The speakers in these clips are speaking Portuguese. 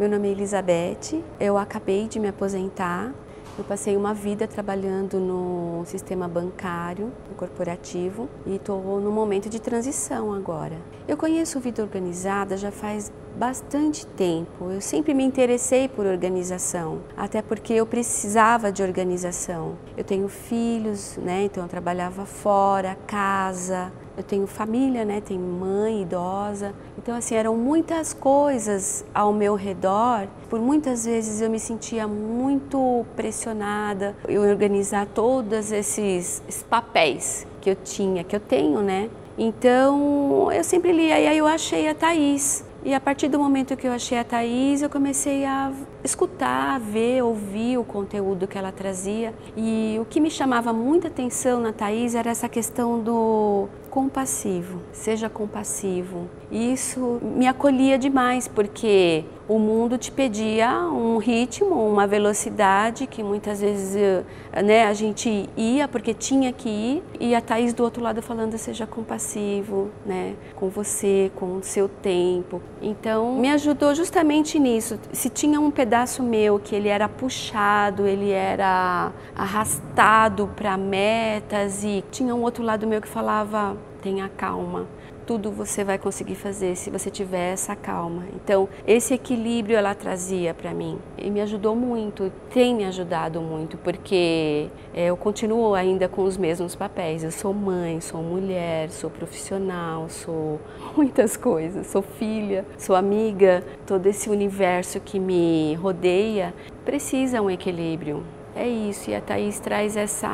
Meu nome é Elizabeth, eu acabei de me aposentar. Eu passei uma vida trabalhando no sistema bancário, no corporativo, e estou no momento de transição agora. Eu conheço Vida Organizada já faz bastante tempo. Eu sempre me interessei por organização, até porque eu precisava de organização. Eu tenho filhos, né? Então eu trabalhava fora, casa, eu tenho família, né? Tenho mãe idosa. Então assim, eram muitas coisas ao meu redor. Por muitas vezes eu me sentia muito pressionada em organizar todos esses, esses papéis que eu tinha, que eu tenho, né? Então eu sempre lia e aí eu achei a Thaís. E a partir do momento que eu achei a Thaís, eu comecei a escutar, ver, ouvir o conteúdo que ela trazia. E o que me chamava muita atenção na Thaís era essa questão do compassivo, seja compassivo. Isso me acolhia demais, porque o mundo te pedia um ritmo, uma velocidade que muitas vezes né, a gente ia porque tinha que ir, e a Thaís do outro lado falando seja compassivo né, com você, com o seu tempo. Então me ajudou justamente nisso. Se tinha um pedaço meu que ele era puxado, ele era arrastado para metas, e tinha um outro lado meu que falava tenha calma. Tudo você vai conseguir fazer se você tiver essa calma. Então, esse equilíbrio ela trazia para mim e me ajudou muito, tem me ajudado muito, porque é, eu continuo ainda com os mesmos papéis. Eu sou mãe, sou mulher, sou profissional, sou muitas coisas, sou filha, sou amiga. Todo esse universo que me rodeia precisa um equilíbrio. É isso, e a Thaís traz essa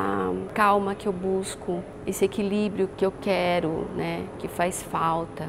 calma que eu busco, esse equilíbrio que eu quero, né, que faz falta.